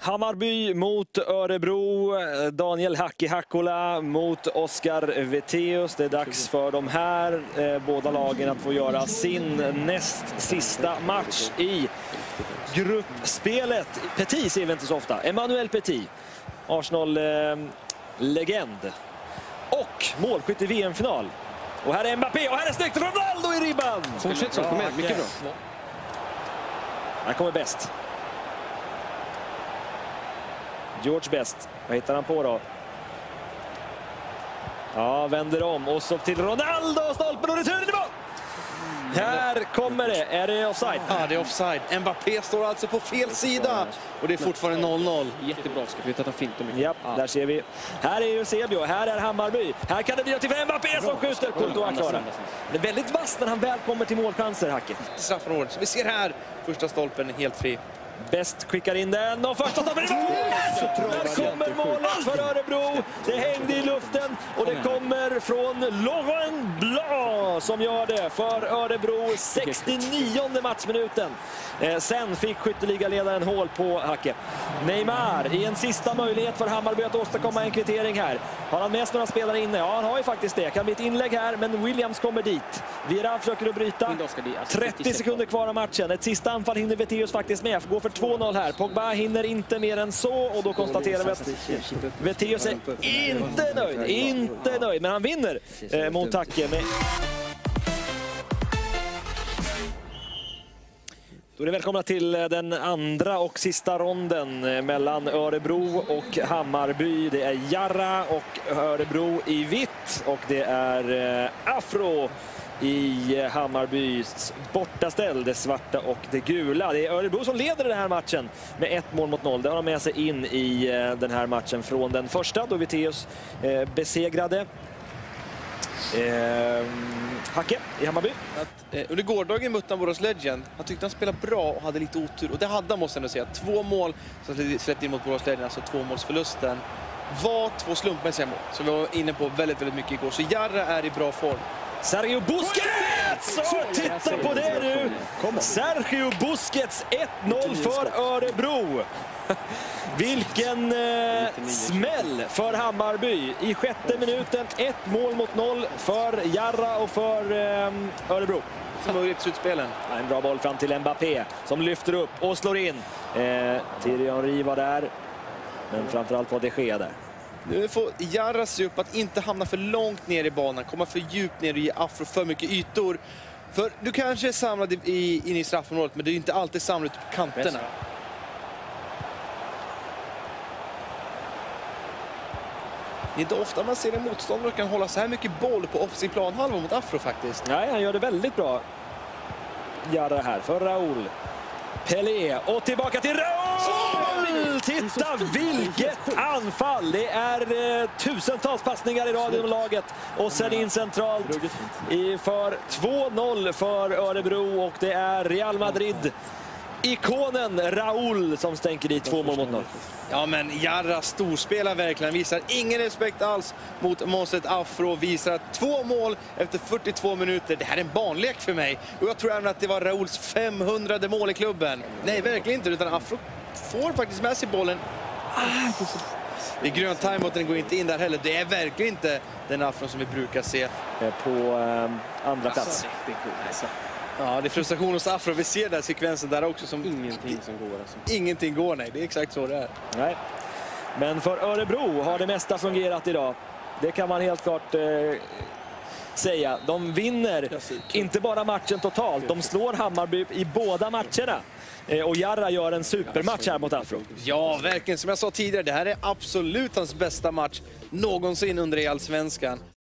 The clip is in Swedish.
Hammarby mot Örebro. Daniel Hacki Hakkola mot Oskar Veteus. Det är dags för de här eh, båda lagen att få göra sin näst sista match i gruppspelet. Petit ser vi inte så ofta. Emmanuel Petit, Arsenal-legend. och målskytt i VM-final. Och här är Mbappé och här är snyggt Ronaldo i ribban! Fortsätt så, kom igen. Mycket bra. Här kommer bäst. George bäst. Vad hittar han på då? Ja, vänder om och så till Ronaldo. Stolpen och returen i mål! Här kommer det. Är det offside? Ja, det är offside. Mbappé står alltså på fel sida och det är fortfarande 0-0. Jättebra ska vi ta fint och mycket. Ja, där ser vi. Här är Eusebio, här är Hammarby. Här kan det bli till för Mbappé som skjuter. Courtois klarar. Det är väldigt vasst när han väl kommer till målchanser, Hacke. Straffområdet. Så vi ser här, första stolpen helt fri. Bäst skickar in den och första stoppen i mål! Där kommer för Örebro. Det hängde i luften och det kommer från Laurent Blanc som gör det för Örebro. 69 matchminuten. Eh, sen fick skytteligaledaren hål på Hacke. Neymar i en sista möjlighet för Hammarby att åstadkomma en kvittering här. Har han med sig några spelare inne? Ja, han har ju faktiskt det. Kan bli ett inlägg här, men Williams kommer dit. Vieira försöker att bryta. 30 sekunder kvar av matchen. Ett sista anfall hinner Veteus faktiskt med. Går för 2-0 här. Pogba hinner inte mer än så och då konstaterar vi att Veteus är inte nöjd. Inte nöjd, men han vinner eh, mot Hacke. Med... Då är välkomna till eh, den andra och sista ronden eh, mellan Örebro och Hammarby. Det är Jarra och Örebro i vitt och det är eh, Afro i eh, Hammarbys bortaställ, det svarta och det gula. Det är Örebro som leder den här matchen med ett mål mot noll. Det har de med sig in i eh, den här matchen från den första då Viteus eh, besegrade Eh, Hacke i Hammarby. Att, eh, under gårdagen mötte han Borås Legend. Han tyckte han spelade bra och hade lite otur. Och det hade han måste jag ändå säga. Två mål som släppte in mot Borås Legend, alltså tvåmålsförlusten, var två slumpmässiga mål. Som vi var inne på väldigt, väldigt mycket igår. Så Jarra är i bra form. Sergio Busquets! Oh, titta på det nu! Sergio Busquets 1-0 för Örebro. Vilken eh, smäll för Hammarby i sjätte minuten. Ett mål mot noll för Jarra och för eh, Örebro. Som har slutspelen. En bra boll fram till Mbappé som lyfter upp och slår in. Eh, Thierry Henry var där, men framförallt var det ske där. Nu får Jarra se upp att inte hamna för långt ner i banan, komma för djupt ner och ge Afro för mycket ytor. För du kanske är samlad i, in i straffområdet, men du är inte alltid samlad på kanterna. Det är inte ofta man ser en motståndare kan hålla så här mycket boll på offensiv planhalva mot Afro faktiskt. Nej, han gör det väldigt bra. Jarra här för Raul. Pelé och tillbaka till Raul! Titta vilket anfall! Det är eh, tusentals passningar i rad inom laget. Och sen in centralt för 2-0 för Örebro och det är Real Madrid ikonen Raul som stänker dit två mål mot noll. Ja, men Jarra storspelar verkligen. Visar ingen respekt alls mot monstret Afro. Visar att två mål efter 42 minuter. Det här är en barnlek för mig. Och jag tror även att det var Rauls 500 mål i klubben. Nej, verkligen inte. Utan Afro får faktiskt med sig bollen. Ah, det är grön timeout, den går inte in där heller. Det är verkligen inte den Afron som vi brukar se. På eh, andra plats. Alltså, Ja, det är frustration hos Afro. Vi ser den sekvensen där också. Som ingenting som går. Alltså. Ingenting går, nej. Det är exakt så det är. Nej. Men för Örebro har det mesta fungerat idag. Det kan man helt klart eh, säga. De vinner inte bara matchen totalt, de slår Hammarby i båda matcherna. Eh, och Jarra gör en supermatch här mot Afro. Ja, verkligen. Som jag sa tidigare, det här är absolut hans bästa match någonsin under i Allsvenskan.